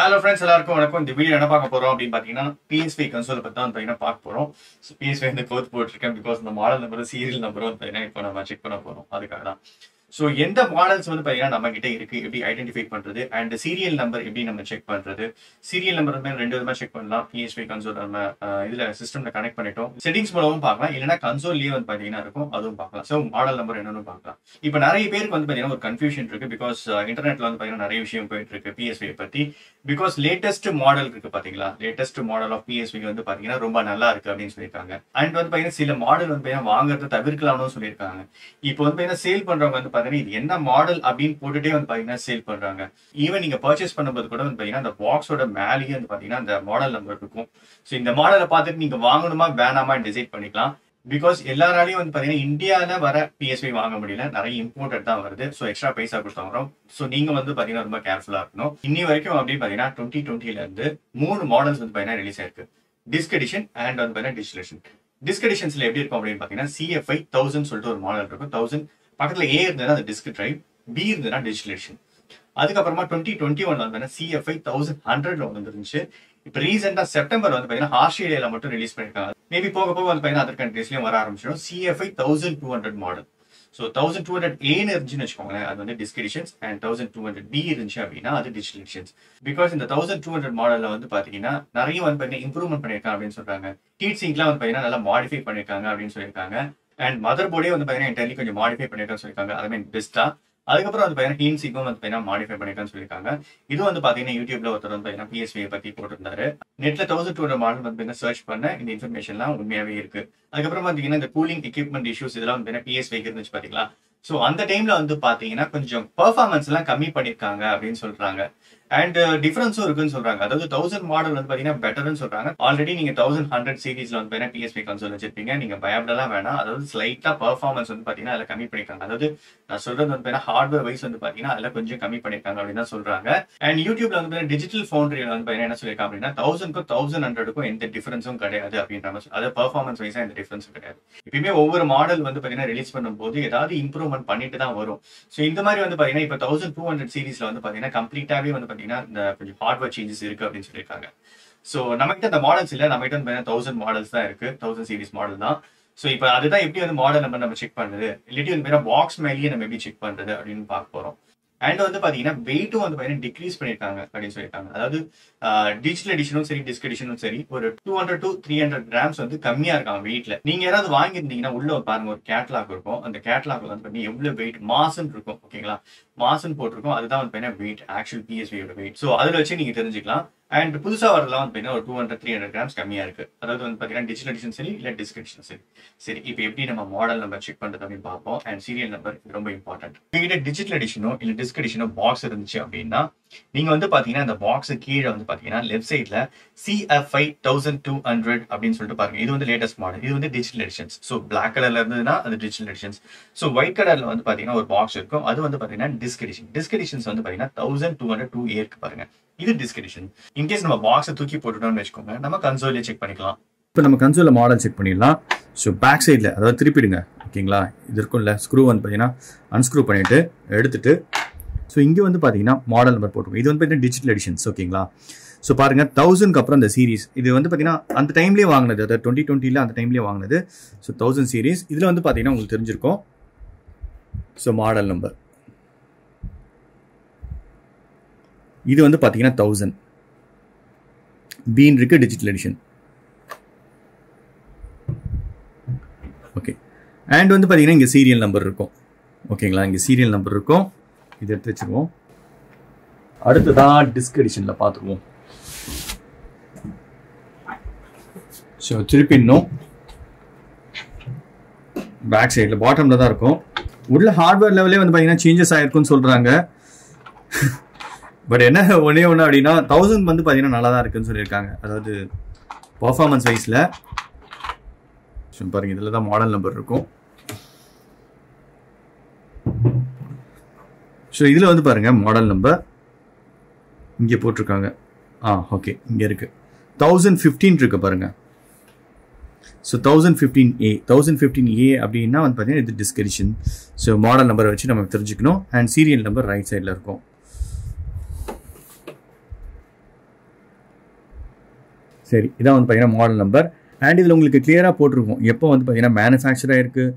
Hello friends எல்லாருக்கும் வணக்கம். இந்த வீடியோ என்ன பார்க்க போறோம் அப்படின்னு பாத்தீங்கன்னா பிஎஸ்வி கன்சோல் பத்தி தான் பாத்தீங்கன்னா பார்க்க போறோம். ஸோ பிஎஸ்வி வந்து கோர்த்து போட்டிருக்கேன் பிகாஸ் இந்த மாடல் நம்பர் சீரியல் நம்பர் வந்து பாத்தீங்கன்னா இப்போ நம்ம செக் பண்ண போறோம். அதுக்காக தான் ஸோ எந்த மாடல்ஸ் வந்து பார்த்தீங்கன்னா நம்ம கிட்ட இருக்கு எப்படி ஐடென்டிஃபை பண்றது? அண்ட் சீரியல் நம்பர் எப்படி நம்ம செக் பண்றது? சீரியல் நம்பர் வந்து ரெண்டு விதமா செக் பண்ணலாம். பிஎஸ்வி கன்சோல் நம்ம இதுல சிஸ்டம்ல கனெக்ட் பண்ணிட்டோம். செட்டிங்ஸ் மூலமும் பார்க்கலாம். இல்லைன்னா கன்சோல்லயே வந்து பார்த்தீங்கன்னா இருக்கும். அதுவும் பார்க்கலாம். ஸோ மாடல் நம்பர் என்னன்னு பார்க்கலாம். இப்போ நிறைய பேருக்கு வந்து பார்த்தீங்கன்னா ஒரு கன்ஃபியூஷன் இருக்கு. பிகாஸ் இன்டர்நெட்ல வந்து பார்த்தீங்கன்னா நிறைய விஷயம் போயிட்டு இருக்கு. பிஎஸ்வி பத்தி. பிகாஸ் லேட்டஸ்ட் மாடல் இருக்கு பாத்தீங்களா? லேட்டஸ்ட் மாடல் ஆஃப் பிஎஸ்வி வந்து பாத்தீங்கன்னா ரொம்ப நல்லா இருக்கு அப்படின்னு சொல்லியிருக்காங்க. அண்ட் வந்து பாத்தீங்கன்னா சில மாடல் வந்து பாத்தீங்கன்னா வாங்குறத தவிர்க்கலாம்னு சொல்லியிருக்காங்க. இப்போ வந்து பாத்தீங்கன்னா சேல் பண்றவங்க வந்து பாத்தீங்கன்னா இது என்ன மாடல் அப்படின்னு போட்டுட்டே வந்து பாத்தீங்கன்னா சேல் பண்றாங்க. ஈவன் நீங்க பர்ச்சேஸ் பண்ணும்போது கூட வந்து பாத்தீங்கன்னா அந்த பாக்ஸோட மேலேயே வந்து பாத்தீங்கன்னா அந்த மாடல் நம்பர் இருக்கும். ஸோ இந்த மாடலை பார்த்துட்டு நீங்க வாங்கணுமா வேணாமா டிசைட் பண்ணிக்கலாம். பிகாஸ் எல்லாராலையும் வந்து பாத்தீங்கன்னா இந்தியால வர பிஎஸ்பி வாங்க முடியல. நிறைய இம்போர்ட்டட் தான் வருது. ஸோ எக்ஸ்ட்ரா பைசா கொடுத்து வரோம். ஸோ நீங்க வந்து பாத்தீங்கன்னா ரொம்ப கேர்ஃபுல்லா இருக்கணும். இன்னி வரைக்கும் அப்படின்னு பாத்தீங்கன்னா டுவெண்ட்டி டுவெண்ட்டில இருந்து மூணு மாடல்ஸ் வந்து பாத்தீங்கன்னா ரிலீஸ் ஆயிருக்கு. டிஸ்க் எடிஷன் அண்ட் வந்து பாத்தீங்கன்னா டிஜிட்டல் எடிஷன் டிஸ்க் எடிஷன்ஸ்ல எப்படி இருக்கும் அப்படின்னு பாத்தீங்கன்னா சிஎஃப்ஐ தௌசண்ட் சொல்லிட்டு ஒரு மாடல் இருக்கும். தௌசண்ட் பக்கத்துல ஏ இருந்ததுன்னா அந்த டிஸ்க் டிரைவ் பி இருந்ததுன்னா டிஜிட்டலேஷன் அதுக்கப்புறமா டுவெண்ட்டி டுவெண்ட்டி ஒன்ல வந்து சிஎஃப்ஐ தௌசண்ட் ஹண்ட்ரட்ல வந்துருந்துச்சு. இப்போ ரீசெண்டா செப்டம்பர் வந்து பாத்தீங்கன்னா ஆஸ்திரேலியால மட்டும் ரிலீஸ் பண்ணிருக்காங்க. மேபி போக போக வந்து பாத்தீங்கன்னா அதர் கண்ட்ரீஸ்லயும் வர ஆரம்பிச்சிடும். CFI thousand two hundred model so thousand two hundred ஏன்னு இருந்துச்சுன்னு வச்சுக்கோங்களேன் அது வந்து disc editions and thousand two hundred B இருந்துச்சு அப்படின்னா அது டிஜிட்டல் எடிஷன்ஸ் பிகாஸ் இந்த தௌசண்ட் டூ ஹண்ட்ரட் மாடலில் வந்து பார்த்தீங்கன்னா நிறைய வந்து பார்த்தீங்கன்னா இம்ப்ரூவ்மெண்ட் பண்ணியிருக்காங்க அப்படின்னு சொல்றாங்க. ஹீட் சிங்க்லாம் வந்து பார்த்தீங்கன்னா நல்லா மாடிஃபை பண்ணிருக்காங்க அப்படின்னு சொல்லியிருக்காங்க. அண்ட் மதர் போர்டே வந்து பாத்தீங்கன்னா இன்டர்லி கொஞ்சம் மாடிஃபை பண்ணிருக்கான்னு சொல்லியிருக்காங்க ஐ மீன் பெஸ்டா அதுக்கப்புறம் வந்து பாத்தீங்கன்னா ஹீன் வந்து பாத்தீங்கன்னா மாடிஃபை பண்ணிட்டோம்னு சொல்லியிருக்காங்க இது வந்து பாத்தீங்கன்னா யூடியூப்ல ஒருத்தர் வந்து பாத்தீங்கன்னா பிஎஸ்வி பத்தி போட்டிருந்தாரு. நெட்ல தௌசண்ட் டூ ஹண்ட்ரட் மாடல் வந்து பாத்தீங்கன்னா சர்ச் பண்ண இந்த இன்ஃபர்மேஷன்லாம் உண்மையாவே இருக்கு. அதுக்கப்புறம் பாத்தீங்கன்னா இந்த கூலிங் எக்யூப்மெண்ட் இஷ்யூஸ் இதெல்லாம் வந்து பாத்தீங்கன்னா பிஎஸ்வி இருந்துச்சு பாத்தீங்களா? ஸோ அந்த டைம்ல வந்து பாத்தீங்கன்னா கொஞ்சம் பெர்ஃபார்மன்ஸ் எல்லாம் கம்மி பண்ணிருக்காங்க அப்படின்னு சொல்றாங்க. அண்ட் டிஃபரன்ஸும் இருக்குன்னு சொல்றாங்க அதாவது தௌசண்ட் மாடல் வந்து பாத்தீங்கன்னா பெட்டர்னு சொல்றாங்க ஆல்ரெடி நீங்க தௌசண்ட் ஹண்ட்ரட் சீரீஸ்ல வந்து பாத்தீங்கன்னா பிஎஸ்பி கன்சோல் வச்சிருப்பீங்க நீங்க பயப்படலாம் வேணாம் அதாவது ஸ்லைட்டா பர்ஃபார்மன்ஸ் வந்து பாத்தீங்கன்னா அதுல கம்மி பண்ணிருக்காங்க அதாவது நான் சொல்றது வந்து பாத்தீங்கன்னா ஹார்ட்வேர் வைஸ் வந்து பாத்தீங்கன்னா அதுல கொஞ்சம் கம்மி பண்ணிருக்காங்க அப்படின்னு தான் சொல்றாங்க அண்ட் யூடியூப்ல வந்து பாத்தீங்கன்னா டிஜிட்டல் ஃபவுண்டரியில வந்து பாத்தீங்கன்னா என்ன சொல்லியிருக்காங்க அப்படின்னா தௌசண்ட்க்கும் தௌசண்ட் ஹண்ட்ரடுக்கும் எந்த டிஃபரன்ஸும் கிடையாது அப்படின்ற மாதிரி அது பர்ஃபார்மன்ஸ் வைஸா எந்த டிஃபரன்ஸும் கிடையாது எப்பயுமே ஒவ்வொரு மாடல் வந்து பாத்தீங்கன்னா ரிலீஸ் பண்ணும்போது ஏதாவது இம்ப்ரூவ்மெண்ட் பண்ணிட்டு தான் வரும் ஸோ இந்த மாதிரி வந்து பாத்தீங்கன்னா இப்போ தௌசண்ட் டூ ஹண்ட்ரட் சீரீஸ்ல வந்து பாத்தீங்கன்னா கம்ப்ளீட்டாவே வந்து பார்த்தீங்கன்னா இந்த கொஞ்சம் ஹார்ட்வேர் சேஞ்சஸ் இருக்கு அப்படின்னு சொல்லியிருக்காங்க. ஸோ நம்மகிட்ட அந்த மாடல்ஸ் இல்லை. நம்மகிட்ட வந்து தௌசண்ட் மாடல்ஸ் தான் இருக்கு. தௌசண்ட் சீரிஸ் மாடல் தான். ஸோ இப்போ அதுதான் எப்படி வந்து மாடல் நம்ம நம்ம செக் பண்ணுறது இல்லாட்டி வந்து பாக்ஸ் மேலேயே நம்ம எப்படி செக் பண்றது அப்படின்னு பார்க்க போறோம். அண்ட் வந்து பாத்தீங்கன்னா வெயிட்டும் வந்து பாத்தீங்கன்னா டிக்ரீஸ் பண்ணிருக்காங்க அப்படின்னு சொல்லியிருக்காங்க. அதாவது டிஜிட்டல் எடிஷனும் சரி டிஸ்க் எடிஷனும் சரி ஒரு two hundred to three hundred grams வந்து கம்மியா இருக்காங்க வெயிட்ல நீங்க யாராவது வாங்கியிருந்தீங்கன்னா உள்ள பாருங்க ஒரு கேட்லாக் இருக்கும். அந்த கேட்லாக்ல வந்து பாத்தீங்கன்னா எவ்வளவு வெயிட் மாசம் இருக்கும் ஓகேங்களா மாசம் போட்டிருக்கும். அதுதான் வந்து பாத்தீங்கன்னா வெயிட் ஆக்சுவல் பிஎஸ்வியோட வெயிட் ஸோ அதுல வச்சு நீங்க தெரிஞ்சுக்கலாம். அண்ட் புதுசா வரலாம் வந்து ஒரு two hundred three hundred grams கம்மியா இருக்கு. அதாவது வந்து பாத்தீங்கன்னா டிஜிட்டல் எடிஷன் சரி இல்ல டிஸ்கிரிப்ஷன் சரி. சரி இப்போ எப்படி நம்ம மாடல் நம்பர் செக் பண்றது அப்படின்னு பார்ப்போம். அண்ட் சீரியல் நம்பர் ரொம்ப இம்பார்ட்டன்ட் உங்ககிட்ட டிஜிட்டல் எடிஷனோ இல்ல டிஸ்க் எடிஷனோ பாக்ஸ் இருந்துச்சு அப்படின்னா நீங்க வந்து பாத்தீங்கன்னா இந்த பாக்ஸ் கீழே வந்து பாத்தீங்கன்னா லெஃப்ட் சைடில் சிஎஃப்ஐ தௌசண்ட் டூ ஹண்ட்ரட் அப்படின்னு சொல்லிட்டு பாருங்க. இது வந்து லேட்டஸ்ட் மாடல் இது வந்து டிஜிட்டல் எடிஷன்ஸ் ஸோ பிளாக் கலர்ல இருந்ததுன்னா அது டிஜிட்டல் எடிஷன்ஸ் ஸோ ஒயிட் கலரில் வந்து பாத்தீங்கன்னா ஒரு பாக்ஸ் இருக்கும். அது வந்து பாத்தீங்கன்னா டிஸ்க் எடிஷன் டிஸ்க் எடிஷன்ஸ் வந்து பாத்தீங்கன்னா தௌசண்ட் டூ ஹண்ட்ரட் டூ இயர்க்கு பாருங்க. இது டிஸ்க் எடிஷன் இன்கேஸ் நம்ம பாக்ஸை தூக்கி போட்டுட்டோம்னு வச்சுக்கோங்க நம்ம கன்சோலே செக் பண்ணிக்கலாம். இப்போ நம்ம கன்சோலில் மாடல் செக் பண்ணிடலாம். ஸோ பேக் சைடில் அதாவது திருப்பிடுங்க. ஓகேங்களா? இது இருக்கும்ல ஸ்க்ரூ வந்து பார்த்தீங்கன்னா அன்ஸ்க்ரூ பண்ணிவிட்டு எடுத்துட்டு ஸோ இங்கே வந்து பார்த்தீங்கன்னா மாடல் நம்பர் போட்டுருக்கோம். இது வந்து பார்த்தீங்கன்னா டிஜிட்டல் எடிஷன்ஸ் ஓகேங்களா ஸோ பாருங்க தௌசண்ட்க்கு அப்புறம் இந்த சீரிஸ் இது வந்து பார்த்தீங்கன்னா அந்த டைம்லேயே வாங்கினது அதாவது டுவெண்ட்டி டுவெண்ட்டியில் அந்த டைம்லேயே வாங்கினது. ஸோ தௌசண்ட் சீரிஸ் இதில் வந்து பார்த்தீங்கன்னா உங்களுக்கு தெரிஞ்சிருக்கும். ஸோ மாடல் நம்பர் இது வந்து பார்த்தீங்கன்னா தௌசண்ட் பீன் இருக்கு டிஜிட்டல் எடிஷன் ஓகே அண்ட் வந்து பார்த்தீங்கன்னா இங்கே சீரியல் நம்பர் இருக்கும். ஓகேங்களா இங்கே சீரியல் நம்பர் இருக்கும். இது எடுத்து வச்சுருவோம். அடுத்ததான் டிஸ்க் எடிஷனில் பார்த்துருவோம் ஸோ திருப்பி இன்னும். பேக் சைடில் பாட்டமில் தான் இருக்கும். உள்ள ஹார்ட்வேர் லெவலே வந்து பார்த்தீங்கன்னா சேஞ்சஸ் ஆகிருக்குன்னு சொல்கிறாங்க பட் என்ன ஒன்றே ஒன்று அப்படின்னா தௌசண்ட் வந்து பார்த்தீங்கன்னா நல்லா தான் இருக்குன்னு சொல்லியிருக்காங்க. அதாவது பர்ஃபார்மன்ஸ் வைஸில் பாருங்கள் இதில் தான் மாடல் நம்பர் இருக்கும். ஸோ இதில் வந்து பாருங்கள் மாடல் நம்பர் இங்கே போட்டிருக்காங்க. ஆ ஓகே இங்கே இருக்குது தௌசண்ட் ஃபிஃப்டீன் இருக்குது பாருங்கள் so thousand fifteen A thousand fifteen A அப்படின்னா வந்து பார்த்தீங்கன்னா இது டிஸ்கிரிப்ஷன் ஸோ மாடல் நம்பரை வச்சு நம்ம தெரிஞ்சுக்கணும். அண்ட் சீரியல் நம்பர் ரைட் சைடில் இருக்கும். சரி இதான் வந்து பார்த்தீங்கன்னா மாடல் நம்பர் அண்ட் இதில் உங்களுக்கு கிளியராக போட்டிருக்கும். எப்போ வந்து பார்த்தீங்கன்னா மேனுஃபேக்சர் இருக்குது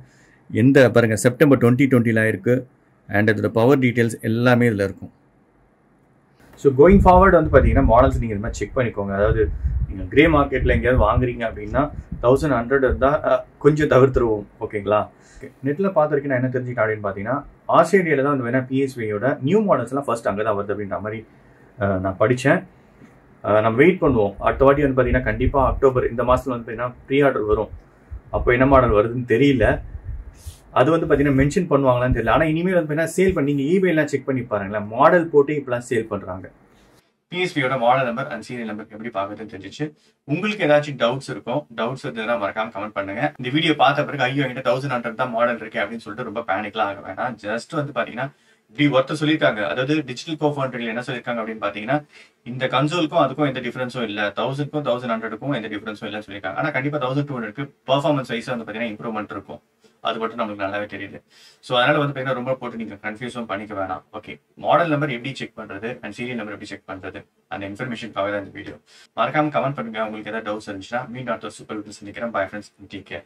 எந்த பாருங்கள் செப்டம்பர் டுவெண்ட்டி டுவெண்ட்டியில் இருக்குது அண்ட் அதோட பவர் டீட்டெயில்ஸ் எல்லாமே இதில் இருக்கும். ஸோ கோயிங் ஃபார்வர்ட் வந்து பார்த்தீங்கன்னா மாடல்ஸ் நீங்கள் இது மாதிரி செக் பண்ணிக்கோங்க. அதாவது நீங்கள் கிரே மார்க்கெட்டில் எங்கேயாவது வாங்குறீங்க அப்படின்னா தௌசண்ட் ஹண்ட்ரட் இருந்தால் கொஞ்சம் தவிர்த்துருவோம். ஓகேங்களா? நெட்டில் பார்த்துருக்கு நான் என்ன தெரிஞ்சுக்கிட்டேன் அப்படின்னு பார்த்தீங்கன்னா ஆஸ்திரேலியாவில் தான் வந்து வேணால் பிஎஸ்வியோட நியூ மாடல்ஸ்லாம் ஃபர்ஸ்ட் அங்கே தான் வருது அப்படின்ற மாதிரி நான் படித்தேன் நம்ம வெயிட் பண்ணுவோம். அடுத்த வாட்டி வந்து பார்த்தீங்கன்னா கண்டிப்பாக அக்டோபர் இந்த மாதத்தில் வந்து பார்த்தீங்கன்னா ப்ரீ ஆர்டர் வரும். அப்போ என்ன மாடல் வருதுன்னு தெரியல. அது வந்து பார்த்தீங்கன்னா மென்ஷன் பண்ணுவாங்களான்னு தெரியல. ஆனால் இனிமேல் வந்து பார்த்தீங்கன்னா சேல் பண்ணி நீங்கள் ஈபேலாம் செக் பண்ணி பாருங்களேன். மாடல் போட்டு இப்பெல்லாம் சேல் பண்ணுறாங்க பிஎஸ்பியோட model number and serial number எப்படி பார்க்குறதுன்னு தெரிஞ்சிச்சு. உங்களுக்கு ஏதாச்சும் டவுட்ஸ் இருக்கும் டவுட்ஸ் இருந்ததுன்னா மறக்காம கமெண்ட் பண்ணுங்க. இந்த வீடியோ பார்த்த பிறகு ஐயோ என்கிட்ட தௌசண்ட் ஹண்ட்ரட் தான் மாடல் இருக்கு அப்படின்னு சொல்லிட்டு ரொம்ப பேனிக்லாம் ஆக வேணாம். ஜஸ்ட் வந்து பாத்தீங்கன்னா இப்படி ஒருத்தர் சொல்லியிருக்காங்க. அதாவது டிஜிட்டல் கோஃபவுண்டரில் என்ன சொல்லியிருக்காங்க அப்படின்னு பாத்தீங்கன்னா இந்த கன்சோலுக்கும் அதுக்கும் எந்த டிஃபரன்ஸும் இல்ல. தௌசண்ட்க்கும் தௌசண்ட் ஹண்ட்ரடுக்கும் எந்த டிஃபரன்ஸும் இல்லைன்னு சொல்லியிருக்காங்க. ஆனா கண்டிப்பா தௌசண்ட் டூ ஹண்ட்ரட்க்கு பர்ஃபார்மன்ஸ் வைஸ் வந்து பாத்தீங்கன்னா இம்ப்ரூவ்மெண்ட் இருக்கும். அது மட்டும் நம்மளுக்கு நல்லாவே தெரியுது. ஸோ அதனால வந்து பாத்தீங்கன்னா ரொம்ப போட்டு நீங்க கன்ஃபியூஸும் பண்ணிக்க வேணாம். ஓகே மாடல் நம்பர் எப்படி செக் பண்றது? அண்ட் சீரியல் நம்பர் எப்படி செக் பண்றது? அந்த இன்ஃபர்மேஷனுக்காக தான் இந்த வீடியோ மறக்காம கமெண்ட் பண்ணுங்க. உங்களுக்கு ஏதாவது டவுட்ஸ் இருந்துச்சுன்னா மீண்டும் அடுத்த சூப்பர் சந்திக்கிறேன். Bye friends take care